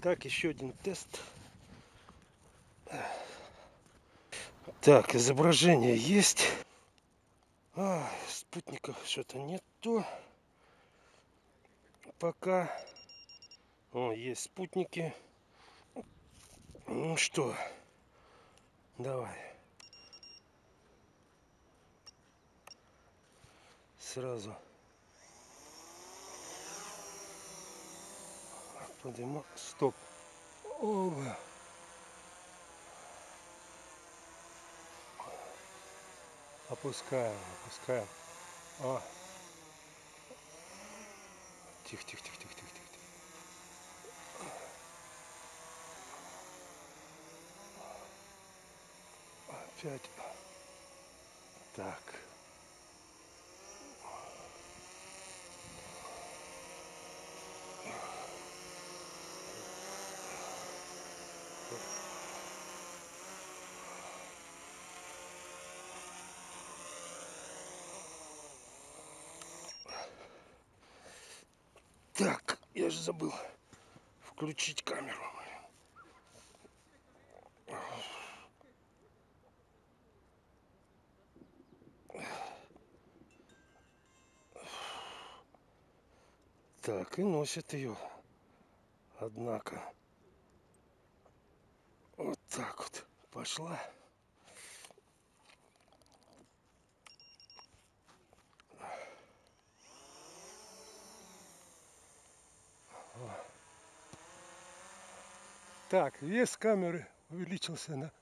Так, еще один тест. Так, изображение есть. А, спутников что-то нету. Пока. О, есть спутники. Ну что, давай. Сразу. Подниму. Стоп. Оба. Опускаем, опускаем. А. Тихо, тихо, тихо, тихо, тихо, тихо. Опять. Так. Так, я же забыл включить камеру. Так, и носит ее. Однако. Вот так вот пошла. Так, вес камеры увеличился на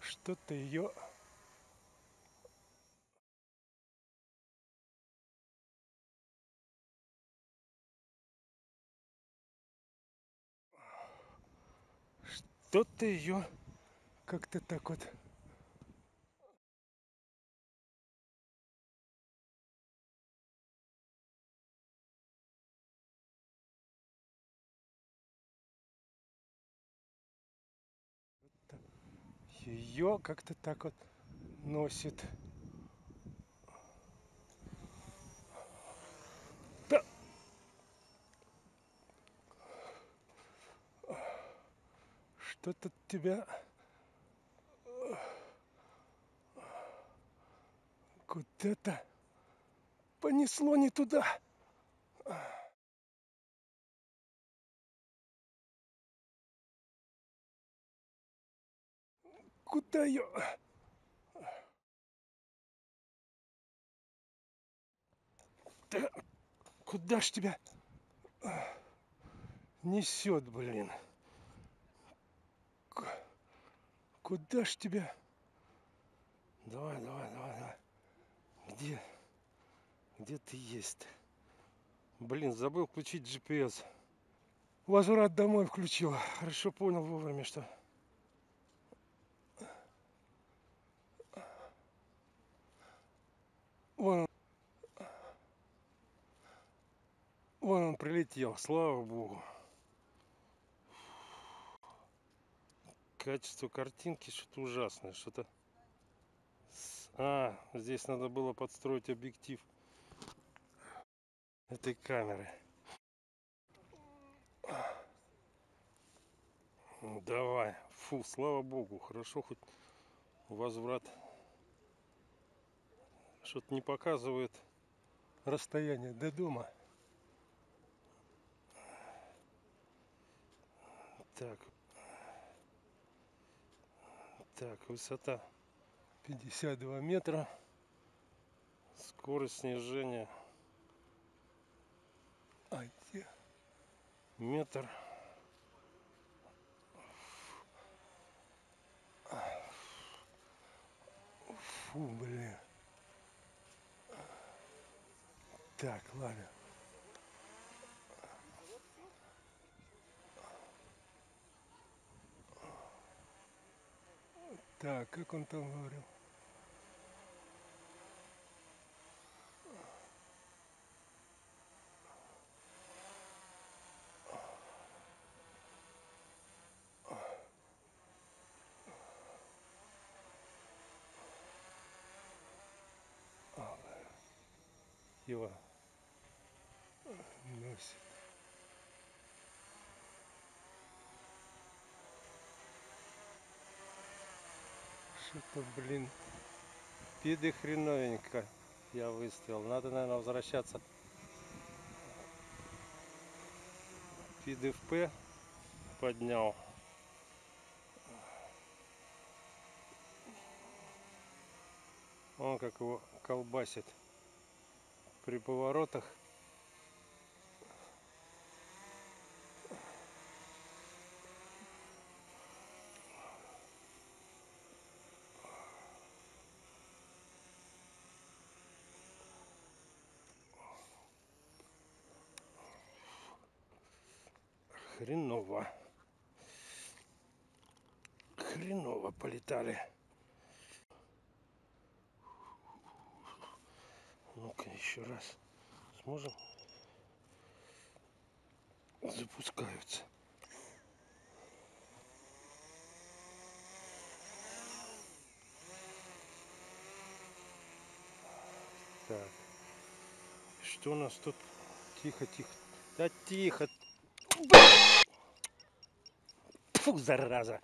что-то ее что-то ее как-то так вот ее как-то так вот носит. Да. Что-то тебя куда-то понесло не туда. Куда ее? Да, куда ж тебя несет, блин? Куда ж тебя? Давай, давай, давай, давай. Где? Где ты есть? Блин, забыл включить GPS. Возврат домой включил. Хорошо понял вовремя, что Вон он. Вон он прилетел, слава богу. Качество картинки что-то ужасное, что-то... А, здесь надо было подстроить объектив этой камеры. Давай. Фу, слава богу, хорошо хоть возврат что-то не показывает расстояние до дома. Так. Так, высота 52 метра. Скорость снижения метр. Фу, блин. Так, ладно. Так, как он там говорил? его носит. Что-то, блин, пиды хреновенько я выставил. Надо, наверное, возвращаться. Пиды в П поднял. Он как его колбасит при поворотах. Хреново. Хреново полетали. Ну-ка еще раз. Сможем? Запускаются. Так. Что у нас тут? Тихо, тихо. Да тихо. Фу,